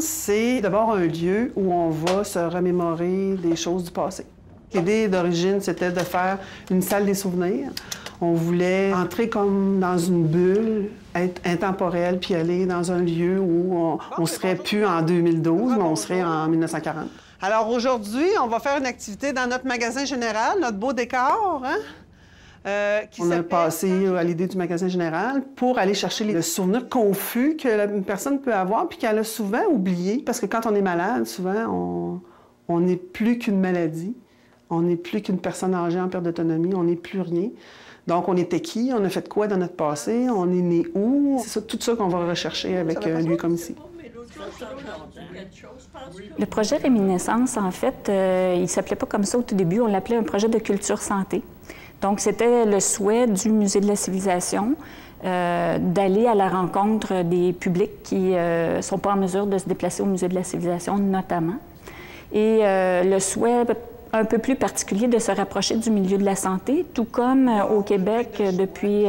c'est d'abord un lieu où on va se remémorer des choses du passé. L'idée d'origine, c'était de faire une salle des souvenirs. On voulait entrer comme dans une bulle, être intemporel, puis aller dans un lieu où on, ne serait plus en 2012, mais on serait en 1940. Alors aujourd'hui, on va faire une activité dans notre magasin général, notre beau décor. Hein? Euh, on a passé à l'idée du magasin général pour aller chercher les souvenirs confus que une personne peut avoir puis qu'elle a souvent oublié. Parce que quand on est malade, souvent, on n'est plus qu'une maladie. On n'est plus qu'une personne âgée en perte d'autonomie. On n'est plus rien. Donc, on était qui? On a fait quoi dans notre passé? On est né où? C'est tout ça qu'on va rechercher avec un lieu comme ici. Le projet Réminiscence, en fait, euh, il ne s'appelait pas comme ça au tout début. On l'appelait un projet de culture santé. Donc, c'était le souhait du Musée de la civilisation euh, d'aller à la rencontre des publics qui ne euh, sont pas en mesure de se déplacer au Musée de la civilisation, notamment. Et euh, le souhait un peu plus particulier de se rapprocher du milieu de la santé, tout comme au Québec depuis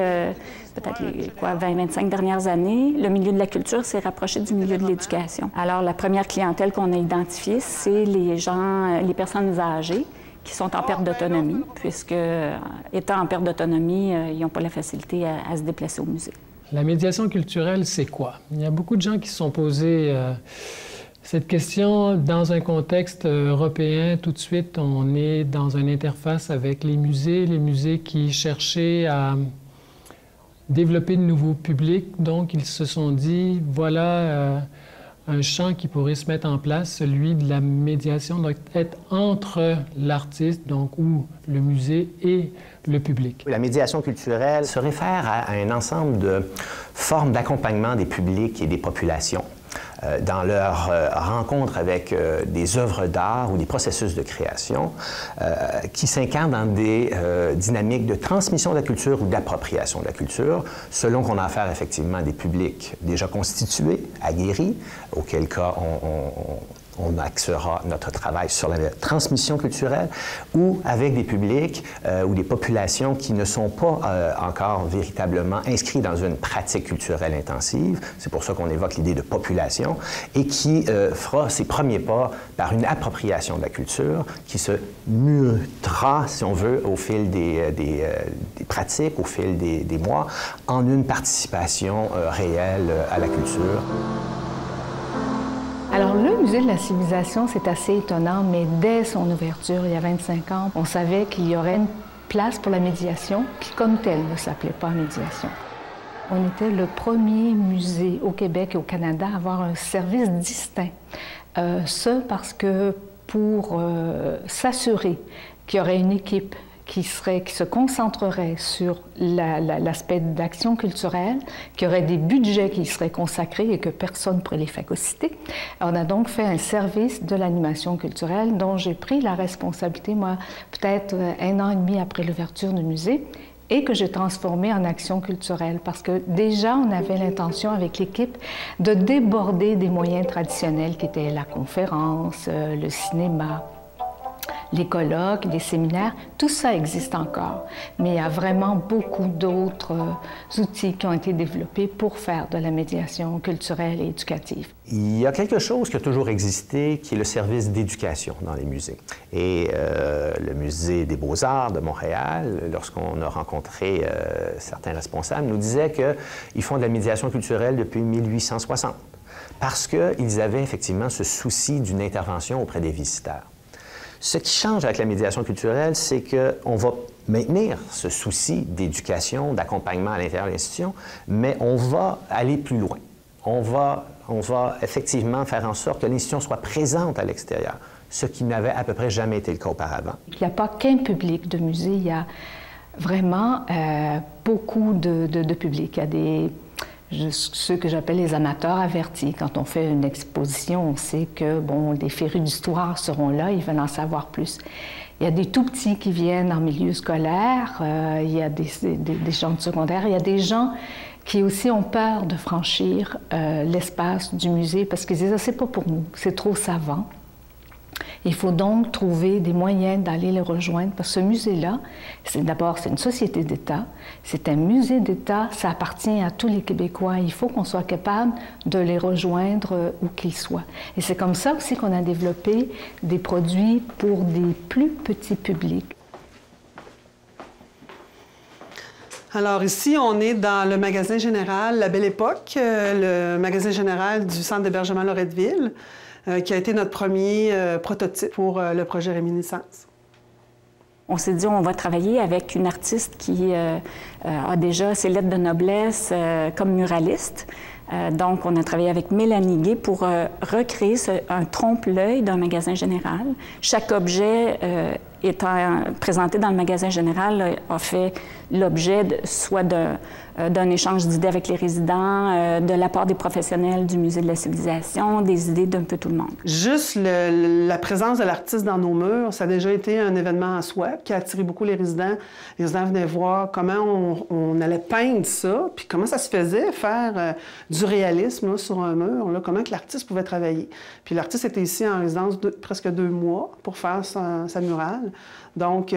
peut-être les 20-25 dernières années, le milieu de la culture s'est rapproché du milieu de l'éducation. Alors, la première clientèle qu'on a identifiée, c'est les gens, les personnes âgées qui sont en perte d'autonomie, puisque, euh, étant en perte d'autonomie, euh, ils n'ont pas la facilité à, se déplacer au musée. La médiation culturelle, c'est quoi? Il y a beaucoup de gens qui se sont posés euh, cette question dans un contexte européen. Tout de suite, on est dans une interface avec les musées, les musées qui cherchaient à développer de nouveaux publics. Donc, ils se sont dit, voilà un champ qui pourrait se mettre en place, celui de la médiation, doit être entre l'artiste, donc ou le musée et le public. La médiation culturelle se réfère à un ensemble de formes d'accompagnement des publics et des populations. Euh, dans leur euh, rencontre avec euh, des œuvres d'art ou des processus de création qui s'incarnent dans des dynamiques de transmission de la culture ou d'appropriation de la culture, selon qu'on a affaire effectivement à des publics déjà constitués, aguerris, auquel cas on on axera notre travail sur la transmission culturelle ou avec des publics euh, ou des populations qui ne sont pas euh, encore véritablement inscrits dans une pratique culturelle intensive. C'est pour ça qu'on évoque l'idée de population et qui euh, fera ses premiers pas par une appropriation de la culture qui se mutera, si on veut, au fil des, des, pratiques, au fil des, des, mois, en une participation réelle à la culture. Alors, le Musée de la civilisation, c'est assez étonnant, mais dès son ouverture, il y a 25 ans, on savait qu'il y aurait une place pour la médiation qui, comme telle, ne s'appelait pas médiation. On était le premier musée au Québec et au Canada à avoir un service distinct. Euh, ce parce que pour euh, s'assurer qu'il y aurait une équipe qui, serait, qui se concentrerait sur l'aspect d'action culturelle, qui aurait des budgets qui seraient consacrés et que personne ne pourrait les phagocyter. On a donc fait un service de l'animation culturelle dont j'ai pris la responsabilité, moi, peut-être euh, un an et demi après l'ouverture du musée et que j'ai transformé en action culturelle parce que déjà on avait l'intention avec l'équipe de déborder des moyens traditionnels qui étaient la conférence, euh, le cinéma, les colloques, les séminaires, tout ça existe encore. Mais il y a vraiment beaucoup d'autres euh, outils qui ont été développés pour faire de la médiation culturelle et éducative. Il y a quelque chose qui a toujours existé, qui est le service d'éducation dans les musées. Et euh, le Musée des beaux-arts de Montréal, lorsqu'on a rencontré euh, certains responsables, nous disait qu'ils font de la médiation culturelle depuis 1860 parce qu'ils avaient effectivement ce souci d'une intervention auprès des visiteurs. Ce qui change avec la médiation culturelle, c'est qu'on va maintenir ce souci d'éducation, d'accompagnement à l'intérieur de l'institution, mais on va aller plus loin. On va, on va effectivement faire en sorte que l'institution soit présente à l'extérieur, ce qui n'avait à peu près jamais été le cas auparavant. Il n'y a pas qu'un public de musée, il y a vraiment euh, beaucoup beaucoup de, de, public. Il y a des, ceux que j'appelle les amateurs avertis. Quand on fait une exposition, on sait que bon, les férus d'histoire seront là, ils veulent en savoir plus. Il y a des tout petits qui viennent en milieu scolaire, euh, il y a des, gens de secondaire, il y a des gens qui aussi ont peur de franchir euh, l'espace du musée parce qu'ils disent ah, c'est pas pour nous, c'est trop savant. Il faut donc trouver des moyens d'aller les rejoindre parce que ce musée-là, c'est d'abord c'est une société d'État, c'est un musée d'État, ça appartient à tous les Québécois. Il faut qu'on soit capable de les rejoindre euh, où qu'ils soient. Et c'est comme ça aussi qu'on a développé des produits pour des plus petits publics. Alors ici, on est dans le magasin général La Belle Époque, euh, le magasin général du Centre d'hébergement Loretteville. Euh, qui a été notre premier euh, prototype pour euh, le projet Réminiscence. On s'est dit, on va travailler avec une artiste qui a déjà ses lettres de noblesse comme muraliste. donc, on a travaillé avec Mélanie Gay pour recréer un trompe-l'œil d'un magasin général. Chaque objet étant présenté dans le magasin général a fait l'objet soit d'un euh, d'un échange d'idées avec les résidents, euh, de l'apport des professionnels du Musée de la civilisation, des idées d'un peu tout le monde. Juste la présence de l'artiste dans nos murs, ça a déjà été un événement en soi qui a attiré beaucoup les résidents. Les résidents venaient voir comment on, allait peindre ça, puis comment ça se faisait faire euh, du réalisme sur un mur, comment que l'artiste pouvait travailler. Puis l'artiste était ici en résidence de, presque deux mois pour faire sa murale. Donc,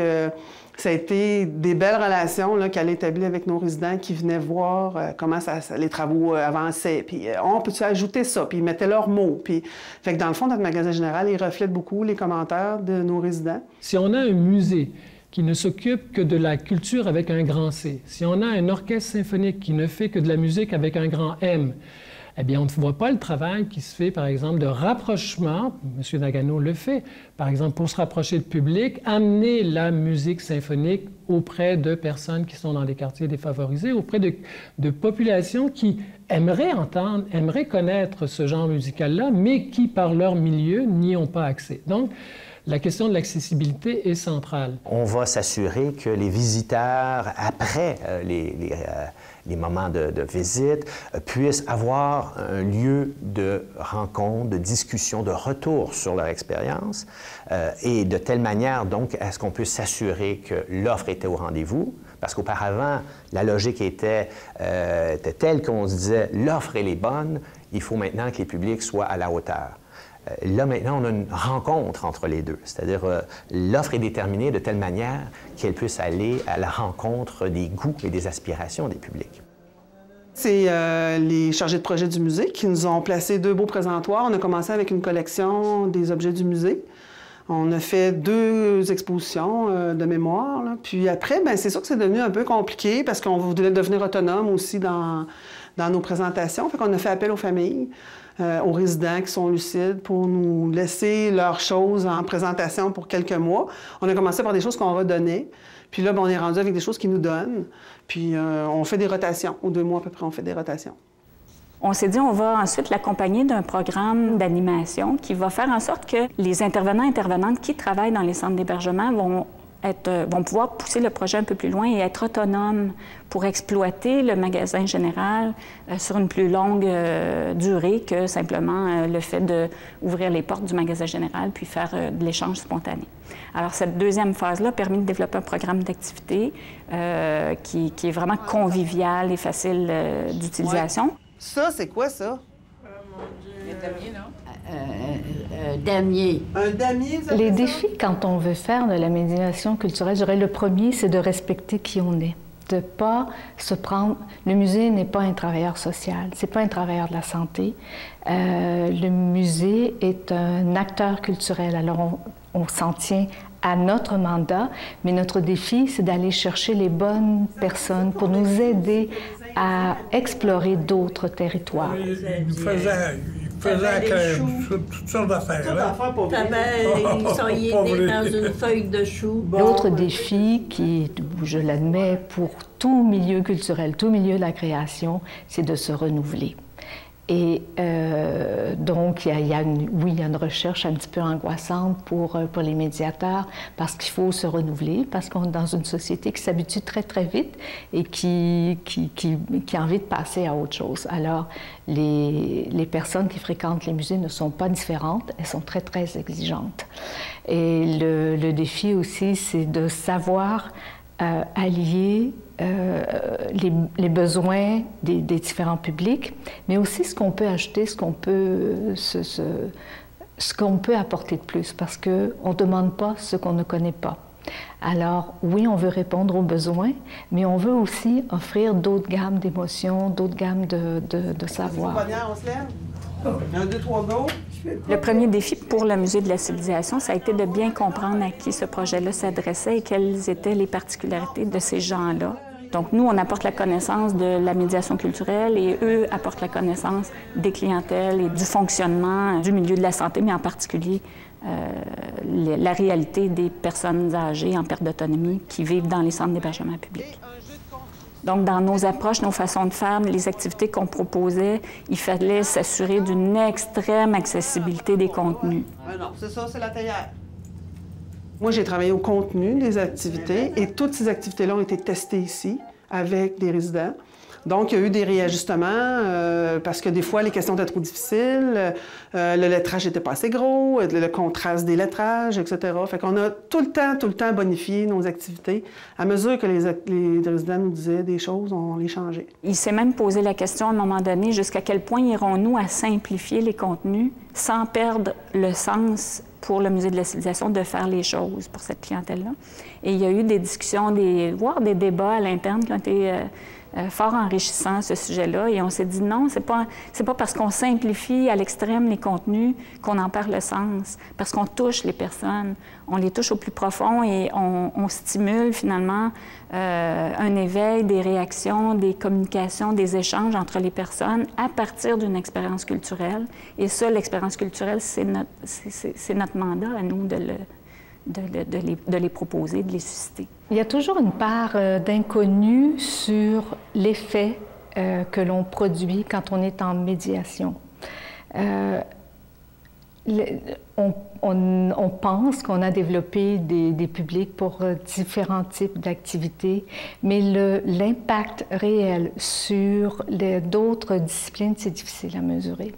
ça a été des belles relations qu'elle a établies avec nos résidents qui venaient voir euh, comment les travaux euh, avançaient. Puis euh, on peut ajouter ça? Puis ils mettaient leurs mots. Puis, fait que dans le fond, notre magasin général, il reflète beaucoup les commentaires de nos résidents. Si on a un musée qui ne s'occupe que de la culture avec un grand C, si on a un orchestre symphonique qui ne fait que de la musique avec un grand M, eh bien, on ne voit pas le travail qui se fait, par exemple, de rapprochement. M. Nagano le fait, par exemple, pour se rapprocher du public, amener la musique symphonique auprès de personnes qui sont dans des quartiers défavorisés, auprès de, de populations qui aimeraient entendre, aimeraient connaître ce genre musical-là, mais qui, par leur milieu, n'y ont pas accès. Donc, la question de l'accessibilité est centrale. On va s'assurer que les visiteurs, après euh, les, euh, les moments de, visite, euh, puissent avoir un lieu de rencontre, de discussion, de retour sur leur expérience, et de telle manière, donc, à ce qu'on puisse s'assurer que l'offre était au rendez-vous, parce qu'auparavant, la logique était, était telle qu'on se disait, l'offre, elle est bonne, il faut maintenant que les publics soient à la hauteur. Euh, là, maintenant, on a une rencontre entre les deux. C'est-à-dire, euh, l'offre est déterminée de telle manière qu'elle puisse aller à la rencontre des goûts et des aspirations des publics. C'est euh, les chargés de projet du musée qui nous ont placé deux beaux présentoirs. On a commencé avec une collection des objets du musée. On a fait deux expositions de mémoire. Puis après, ben, c'est sûr que c'est devenu un peu compliqué parce qu'on voulait devenir autonome aussi dans, dans nos présentations. Fait qu'on a fait appel aux familles. Euh, aux résidents qui sont lucides pour nous laisser leurs choses en présentation pour quelques mois. On a commencé par des choses qu'on redonnait. Puis là, ben, on est rendu avec des choses qu'ils nous donnent. Puis euh, on fait des rotations. Aux deux mois à peu près, on fait des rotations. On s'est dit, on va ensuite l'accompagner d'un programme d'animation qui va faire en sorte que les intervenants intervenantes qui travaillent dans les centres d'hébergement vont euh, vont pouvoir pousser le projet un peu plus loin et être autonomes pour exploiter le magasin général euh, sur une plus longue euh, durée que simplement le fait d'ouvrir les portes du magasin général puis faire de l'échange spontané. Alors, cette deuxième phase-là a permis de développer un programme d'activité qui, qui, est vraiment convivial et facile d'utilisation. Ça, c'est quoi ça? Euh, euh, damier. Un damier, ça Les défis, quand on veut faire de la médiation culturelle, je dirais le premier, c'est de respecter qui on est. De pas se prendre. Le musée n'est pas un travailleur social, c'est pas un travailleur de la santé. Euh, le musée est un acteur culturel. Alors, on, on s'en tient à notre mandat, mais notre défi, c'est d'aller chercher les bonnes personnes pour nous aider à explorer d'autres territoires. Il faisait, faisait toutes sortes d'affaires. Ils sont nés dans une feuille de chou. L'autre défi, qui, je l'admets, pour tout milieu culturel, tout milieu de la création, c'est de se renouveler. Et euh, donc, oui, il y a une recherche un petit peu angoissante pour, euh, pour les médiateurs parce qu'il faut se renouveler, parce qu'on est dans une société qui s'habitue très, très vite et qui, qui, qui, qui, a envie de passer à autre chose. Alors, les, les personnes qui fréquentent les musées ne sont pas différentes, elles sont très, très exigeantes. Et le défi aussi, c'est de savoir euh, allier euh, les, les, besoins des, des, différents publics, mais aussi ce qu'on peut acheter, ce qu'on peut, ce, ce, ce qu'on peut apporter de plus, parce qu'on ne demande pas ce qu'on ne connaît pas. Alors, oui, on veut répondre aux besoins, mais on veut aussi offrir d'autres gammes d'émotions, d'autres gammes de, de, de savoir. Un, deux, trois, go. Le premier défi pour le Musée de la civilisation, ça a été de bien comprendre à qui ce projet-là s'adressait et quelles étaient les particularités de ces gens-là. Donc, nous, on apporte la connaissance de la médiation culturelle et eux apportent la connaissance des clientèles et du fonctionnement du milieu de la santé, mais en particulier euh, la réalité des personnes âgées en perte d'autonomie qui vivent dans les centres d'hébergement public. Donc, dans nos approches, nos façons de faire, les activités qu'on proposait, il fallait s'assurer d'une extrême accessibilité des contenus. Ah non, c'est ça, c'est la théière. Moi, j'ai travaillé au contenu des activités et toutes ces activités-là ont été testées ici avec des résidents. Donc, il y a eu des réajustements euh, parce que des fois, les questions étaient trop difficiles, euh, le lettrage n'était pas assez gros, le contraste des lettrages, etc. Fait qu'on a tout le temps, tout le temps bonifié nos activités. À mesure que les, les résidents nous disaient des choses, on les changeait. Il s'est même posé la question à un moment donné, jusqu'à quel point irons-nous à simplifier les contenus sans perdre le sens pour le Musée de la civilisation de faire les choses pour cette clientèle-là? Et il y a eu des discussions, voire des débats à l'interne qui ont été euh, euh, fort enrichissants à ce sujet-là. Et on s'est dit non, c'est pas, c'est pas parce qu'on simplifie à l'extrême les contenus qu'on en perd le sens, parce qu'on touche les personnes, on les touche au plus profond et on, stimule finalement euh, un éveil, des réactions, des communications, des échanges entre les personnes à partir d'une expérience culturelle. Et ça, l'expérience culturelle, c'est notre, c'est notre mandat à nous de, le, de, de, de, les, de les proposer, de les susciter. Il y a toujours une part euh, d'inconnu sur l'effet euh, que l'on produit quand on est en médiation. Euh, on, pense qu'on a développé des, des publics pour différents types d'activités, mais l'impact réel sur d'autres disciplines, c'est difficile à mesurer.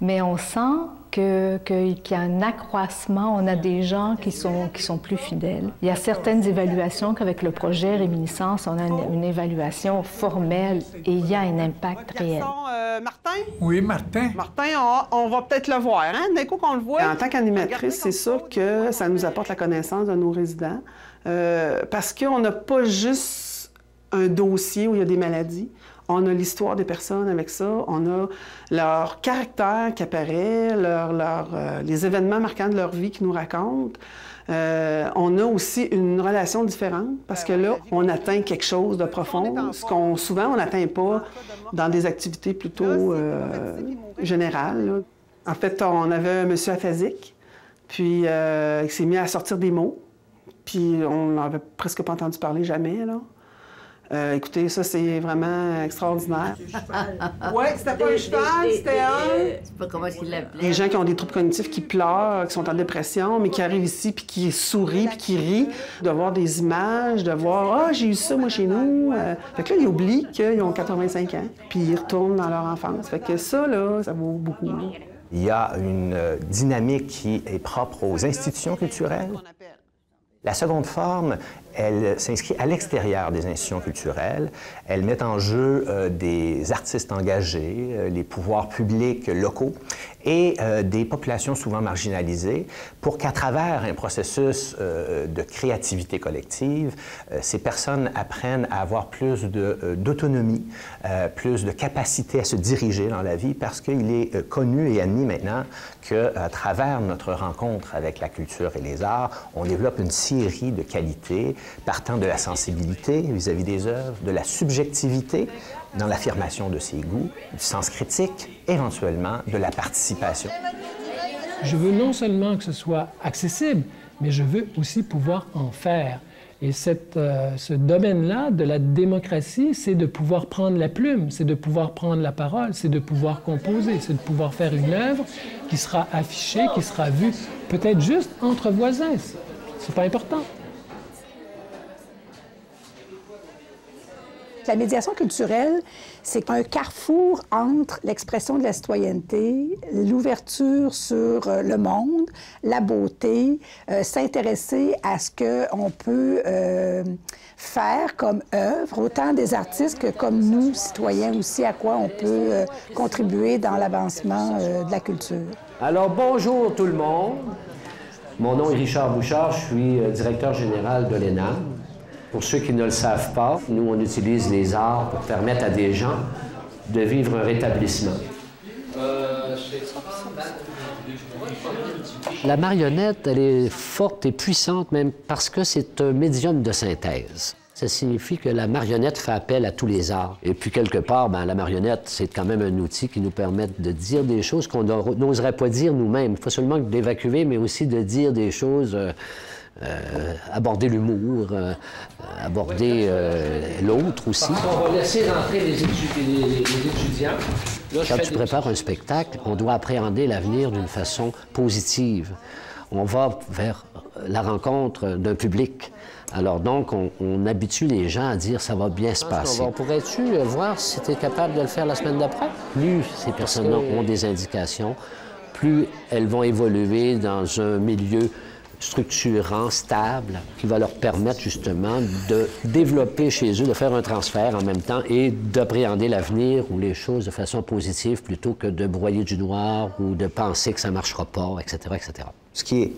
Mais on sent qu'il que, qu y a un accroissement, on a des gens qui sont, qui sont plus fidèles. Il y a certaines évaluations qu'avec le projet Réminiscence, on a une, une, évaluation formelle et il y a un impact réel. Euh, Martin? Oui, Martin. Martin, on, on va peut-être le voir, hein? D'un coup qu'on le voit. En tant qu'animatrice, c'est sûr que ça nous apporte la connaissance de nos résidents euh, parce qu'on n'a pas juste un dossier où il y a des maladies. On a l'histoire des personnes avec ça, on a leur caractère qui apparaît, leur, leur, euh, les événements marquants de leur vie qui nous racontent. Euh, on a aussi une relation différente parce que là, on atteint quelque chose de profond, ce qu'on souvent on n'atteint pas dans des activités plutôt euh, générales. Là. En fait, on avait un monsieur aphasique, puis il s'est mis à sortir des mots, puis on n'avait presque pas entendu parler jamais là. Euh, écoutez, ça, c'est vraiment extraordinaire. oui, c'était pas un cheval, c'était un... Je sais pas comment il l'appelait. Des gens qui ont des troubles cognitifs, qui pleurent, qui sont en dépression, mais qui arrivent ici, puis qui sourient, puis qui rient, de voir des images, de voir « Ah, oh, j'ai eu ça, moi, chez nous. Euh, » Fait que là, ils oublient qu'ils ont 85 ans, puis ils retournent dans leur enfance. Fait que ça, là, ça vaut beaucoup. Là. Il y a une dynamique qui est propre aux institutions culturelles. La seconde forme, elle s'inscrit à l'extérieur des institutions culturelles. Elle met en jeu euh, des artistes engagés, euh, les pouvoirs publics locaux et euh, des populations souvent marginalisées pour qu'à travers un processus de créativité collective, ces personnes apprennent à avoir plus d'autonomie, plus de capacité à se diriger dans la vie parce qu'il est connu et admis maintenant qu'à travers notre rencontre avec la culture et les arts, on développe une série de qualités partant de la sensibilité vis-à-vis -vis des œuvres, de la subjectivité, dans l'affirmation de ses goûts, du sens critique, éventuellement de la participation. Je veux non seulement que ce soit accessible, mais je veux aussi pouvoir en faire. Et cette, euh, ce domaine-là de la démocratie, c'est de pouvoir prendre la plume, c'est de pouvoir prendre la parole, c'est de pouvoir composer, c'est de pouvoir faire une œuvre qui sera affichée, qui sera vue peut-être juste entre voisins. C'est pas important. La médiation culturelle, c'est un carrefour entre l'expression de la citoyenneté, l'ouverture sur euh, le monde, la beauté, euh, s'intéresser à ce qu'on peut euh, faire comme œuvre, autant des artistes que comme nous, citoyens aussi, à quoi on peut contribuer dans l'avancement de la culture. Alors bonjour tout le monde. Mon nom est Richard Bouchard, je suis directeur général de l'ENAM. Pour ceux qui ne le savent pas, nous, on utilise les arts pour permettre à des gens de vivre un rétablissement. La marionnette, elle est forte et puissante même parce que c'est un médium de synthèse. Ça signifie que la marionnette fait appel à tous les arts. Et puis, quelque part, ben, la marionnette, c'est quand même un outil qui nous permet de dire des choses qu'on n'oserait pas dire nous-mêmes. Il faut seulement d'évacuer, mais aussi de dire des choses... Euh, euh, aborder l'humour, euh, aborder euh, l'autre aussi. On va laisser rentrer les, étudiants. Quand tu prépares un spectacle, on doit appréhender l'avenir d'une façon positive. On va vers la rencontre d'un public. Alors donc, on, habitue les gens à dire ça va bien se passer. Pourrais-tu voir si tu es capable de le faire la semaine d'après? Plus ces personnes-là ont des indications, plus elles vont évoluer dans un milieu structurant, stable, qui va leur permettre justement de développer chez eux, de faire un transfert en même temps et d'appréhender l'avenir ou les choses de façon positive plutôt que de broyer du noir ou de penser que ça ne marchera pas, etc., etc. Ce qui est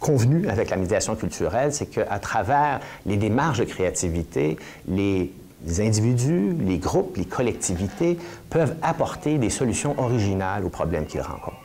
convenu avec la médiation culturelle, c'est qu'à travers les démarches de créativité, les individus, les groupes, les collectivités peuvent apporter des solutions originales aux problèmes qu'ils rencontrent.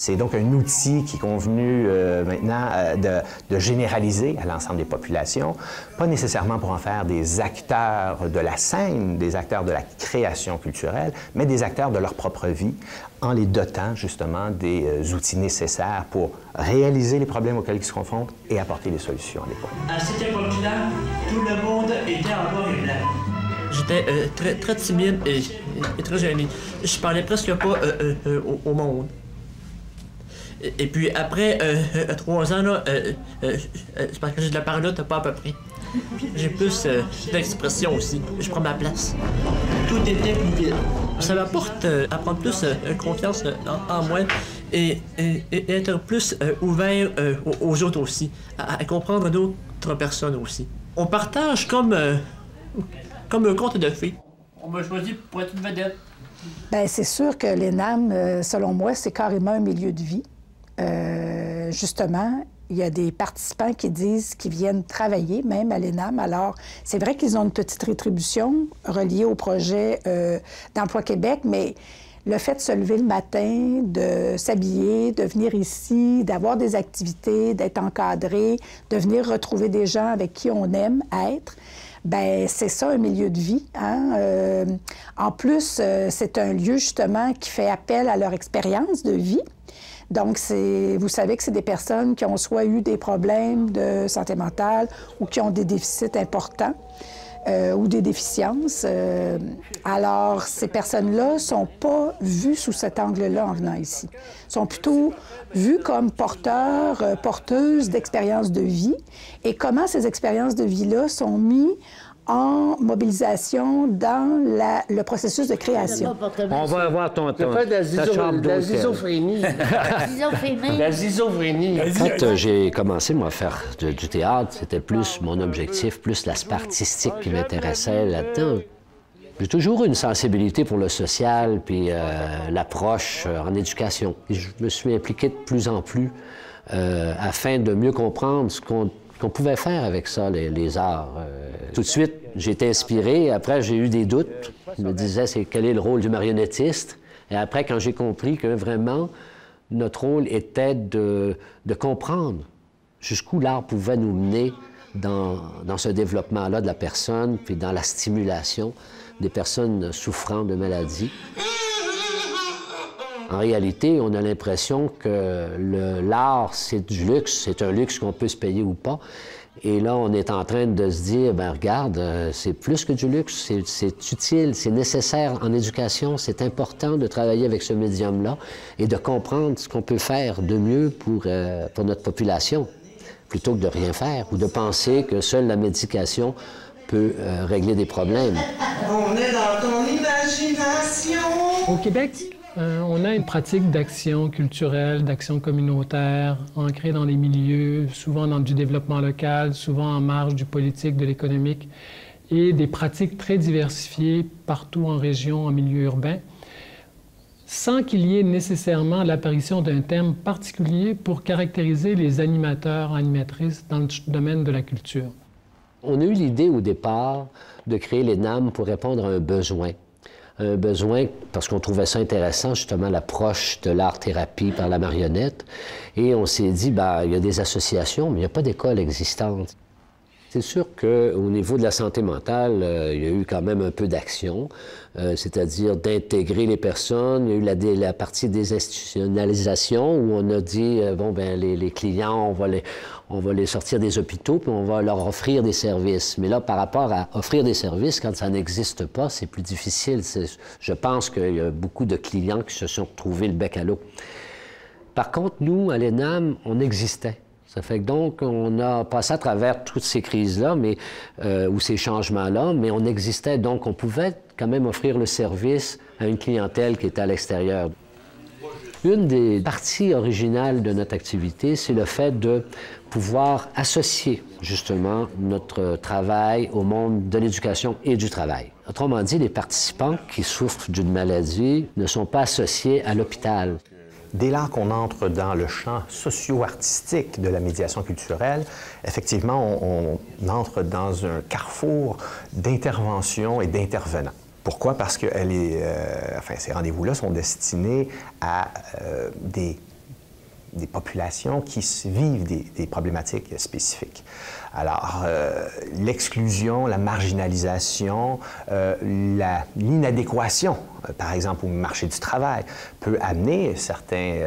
C'est donc un outil qui est convenu euh, maintenant euh, de, généraliser à l'ensemble des populations, pas nécessairement pour en faire des acteurs de la scène, des acteurs de la création culturelle, mais des acteurs de leur propre vie, en les dotant justement des euh, outils nécessaires pour réaliser les problèmes auxquels ils se confrontent et apporter les solutions adéquates. À cette époque-là, tout le monde était en noir et blanc. J'étais très, très timide et, très gêné. Je parlais presque pas au monde. Et, puis après euh, euh, trois ans, là, euh, c'est parce que j'ai de la parole t'as pas à peu près. J'ai plus d'expression aussi. Je prends ma place. Tout était plus vite. Ça m'apporte à prendre plus confiance en, moi et, être plus ouvert aux, autres aussi, à, comprendre d'autres personnes aussi. On partage comme, comme un conte de fées. On m'a choisi pour être une vedette. Bien, c'est sûr que l'ENAM, selon moi, c'est carrément un milieu de vie. Euh, justement, il y a des participants qui disent qu'ils viennent travailler même à l'ENAM. Alors, c'est vrai qu'ils ont une petite rétribution reliée au projet euh, d'Emploi Québec, mais le fait de se lever le matin, de s'habiller, de venir ici, d'avoir des activités, d'être encadré, de venir retrouver des gens avec qui on aime être, ben c'est ça un milieu de vie. Hein? Euh, en plus, c'est un lieu justement qui fait appel à leur expérience de vie. Donc, vous savez que c'est des personnes qui ont soit eu des problèmes de santé mentale ou qui ont des déficits importants. Euh, ou des déficiences. Euh, alors, ces personnes-là ne sont pas vues sous cet angle-là en venant ici. sont plutôt vues comme porteurs, euh, porteuses d'expériences de vie et comment ces expériences de vie-là sont mises en mobilisation dans le processus de création. On va avoir ton temps. de la, schizophrénie. la schizophrénie. Quand euh, j'ai commencé, moi, à faire du théâtre, c'était plus mon objectif, plus l'aspect artistique qui m'intéressait là-dedans. J'ai toujours eu une sensibilité pour le social puis euh, l'approche euh, en éducation. je me suis impliqué de plus en plus afin de mieux comprendre ce qu'on qu'on pouvait faire avec ça, les, arts. Euh, tout de suite, été inspiré. Après, j'ai eu des doutes. Je me disais, c'est quel est le rôle du marionnettiste? Et après, quand j'ai compris que vraiment, notre rôle était de, comprendre jusqu'où l'art pouvait nous mener dans, dans ce développement-là de la personne, puis dans la stimulation des personnes souffrant de maladies. En réalité, on a l'impression que l'art, c'est du luxe, c'est un luxe qu'on peut se payer ou pas. Et là, on est en train de se dire, ben regarde, euh, c'est plus que du luxe, c'est utile, c'est nécessaire en éducation, c'est important de travailler avec ce médium-là et de comprendre ce qu'on peut faire de mieux pour, euh, pour notre population, plutôt que de rien faire ou de penser que seule la médication peut euh, régler des problèmes. On est dans ton imagination. Au Québec, euh, on a une pratique d'action culturelle, d'action communautaire, ancrée dans les milieux, souvent dans du développement local, souvent en marge du politique, de l'économique, et des pratiques très diversifiées partout en région, en milieu urbain, sans qu'il y ait nécessairement l'apparition d'un terme particulier pour caractériser les animateurs, animatrices dans le domaine de la culture. On a eu l'idée au départ de créer les NAM pour répondre à un besoin un besoin, parce qu'on trouvait ça intéressant, justement, l'approche de l'art-thérapie par la marionnette. Et on s'est dit, ben, il y a des associations, mais il n'y a pas d'école existante. C'est sûr qu'au niveau de la santé mentale, euh, il y a eu quand même un peu d'action, euh, c'est-à-dire d'intégrer les personnes. Il y a eu la, partie des institutionnalisations où on a dit, euh, bon, ben les, les, clients, on va les, on va les sortir des hôpitaux, puis on va leur offrir des services. Mais là, par rapport à offrir des services, quand ça n'existe pas, c'est plus difficile. Je pense qu'il y a beaucoup de clients qui se sont trouvés le bec à l'eau. Par contre, nous, à l'ENAM, on existait. Ça fait que donc, on a passé à travers toutes ces crises-là, mais euh, ou ces changements-là, mais on existait, donc on pouvait quand même offrir le service à une clientèle qui était à l'extérieur. Une des parties originales de notre activité, c'est le fait de pouvoir associer justement notre travail au monde de l'éducation et du travail. Autrement dit, les participants qui souffrent d'une maladie ne sont pas associés à l'hôpital. Dès lors qu'on entre dans le champ socio-artistique de la médiation culturelle, effectivement, on, entre dans un carrefour d'intervention et d'intervenants. Pourquoi? Parce que euh, ces rendez-vous-là sont destinés à euh, des des populations qui vivent des, problématiques spécifiques. Alors, euh, l'exclusion, la marginalisation, euh, l'inadéquation, par exemple au marché du travail, peut amener certains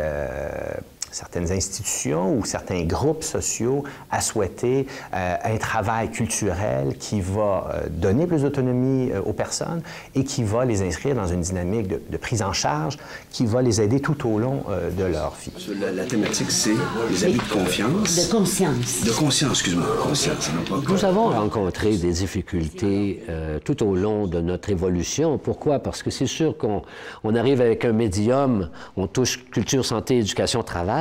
certaines institutions ou certains groupes sociaux à souhaiter euh, un travail culturel qui va euh, donner plus d'autonomie euh, aux personnes et qui va les inscrire dans une dynamique de, prise en charge qui va les aider tout au long de leur vie. La, thématique, c'est les habits de confiance. De conscience. De conscience, excuse-moi. Conscience, Nous avons rencontré des difficultés tout au long de notre évolution. Pourquoi? Parce que c'est sûr qu'on on arrive avec un médium, on touche culture, santé, éducation, travail,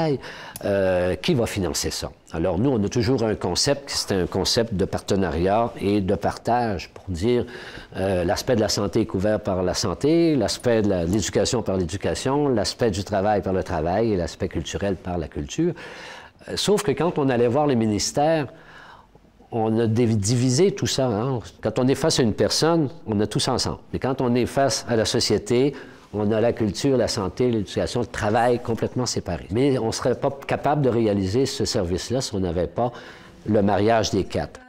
euh, qui va financer ça? Alors, nous, on a toujours un concept, c'est un concept de partenariat et de partage pour dire euh, l'aspect de la santé est couvert par la santé, l'aspect de l'éducation par l'éducation, l'aspect du travail par le travail et l'aspect culturel par la culture. Euh, sauf que quand on allait voir les ministères, on a divisé tout ça. Quand on est face à une personne, on a tous ensemble. Mais quand on est face à la société, on a la culture, la santé, l'éducation, le travail complètement séparés. Mais on ne serait pas capable de réaliser ce service-là si on n'avait pas le mariage des quatre.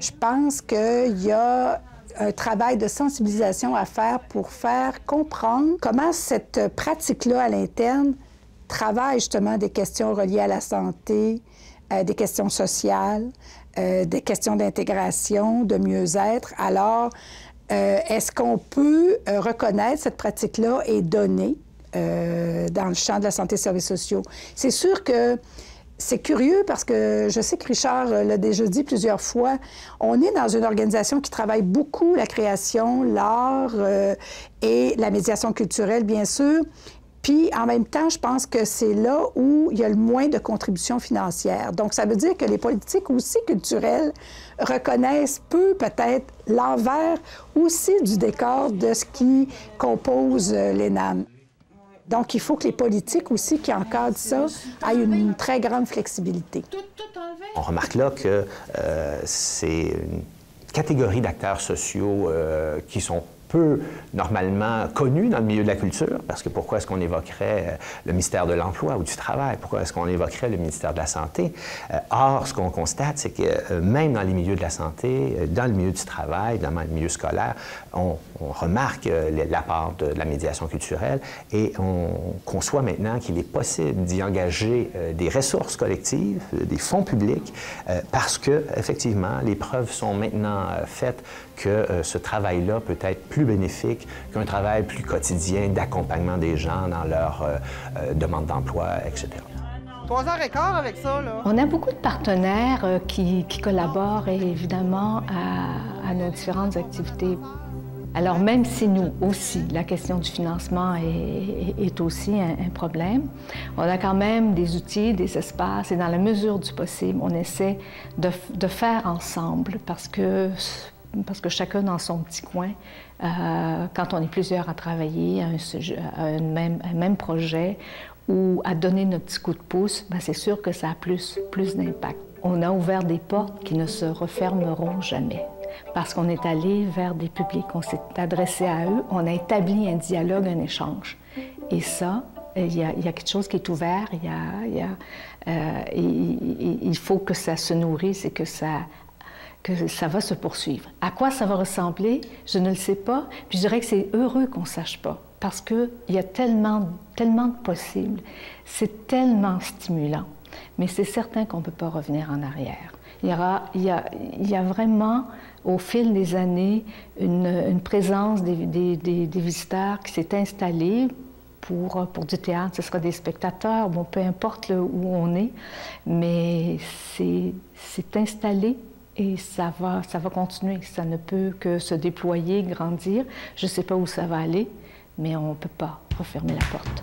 Je pense qu'il y a un travail de sensibilisation à faire pour faire comprendre comment cette pratique-là à l'interne travaille justement des questions reliées à la santé, euh, des questions sociales, euh, des questions d'intégration, de mieux-être. Alors, euh, est-ce qu'on peut euh, reconnaître cette pratique-là et donner euh, dans le champ de la santé et services sociaux? C'est sûr que c'est curieux parce que je sais que Richard l'a déjà dit plusieurs fois, on est dans une organisation qui travaille beaucoup la création, l'art et la médiation culturelle, bien sûr. Puis, en même temps, je pense que c'est là où il y a le moins de contributions financières. Donc, ça veut dire que les politiques aussi culturelles reconnaissent peu, peut-être, l'envers aussi du décor de ce qui compose euh, l'ENAM. Donc, il faut que les politiques aussi qui encadrent ça aient une très grande flexibilité. On remarque là que euh, c'est une catégorie d'acteurs sociaux euh, qui sont peu normalement connu dans le milieu de la culture, parce que pourquoi est-ce qu'on évoquerait euh, le ministère de l'Emploi ou du Travail? Pourquoi est-ce qu'on évoquerait le ministère de la Santé? Euh, or, ce qu'on constate, c'est que euh, même dans les milieux de la santé, dans le milieu du travail, dans le milieu scolaire, on, remarque l'apport de, la médiation culturelle et on conçoit maintenant qu'il est possible d'y engager des ressources collectives, des fonds publics, parce que, effectivement, les preuves sont maintenant faites que ce travail-là peut être plus bénéfique qu'un travail plus quotidien d'accompagnement des gens dans leur euh, euh, demande d'emploi, etc. Trois heures et quart avec ça, là. On a beaucoup de partenaires euh, qui, collaborent évidemment à, nos différentes activités. Alors, même si nous aussi, la question du financement est, aussi un, problème, on a quand même des outils, des espaces, et dans la mesure du possible, on essaie de, de faire ensemble parce que parce que chacun dans son petit coin, euh, quand on est plusieurs à travailler à un, même, projet ou à donner notre petit coup de pouce, ben, c'est sûr que ça a plus, plus d'impact. On a ouvert des portes qui ne se refermeront jamais parce qu'on est allé vers des publics, on s'est adressé à eux, on a établi un dialogue, un échange. Et ça, il y, a, quelque chose qui est ouvert, il faut que ça se nourrisse et que ça que ça va se poursuivre. À quoi ça va ressembler, je ne le sais pas. Puis je dirais que c'est heureux qu'on ne sache pas, parce qu'il y a tellement, tellement de possibles. C'est tellement stimulant. Mais c'est certain qu'on ne peut pas revenir en arrière. Il y, aura, il, y a, il y a vraiment, au fil des années, une, présence des, visiteurs qui s'est installée pour, pour, du théâtre. Ce sera des spectateurs, bon, peu importe où on est, mais c'est installé et ça va, ça va continuer. Ça ne peut que se déployer, grandir. Je ne sais pas où ça va aller, mais on ne peut pas refermer la porte.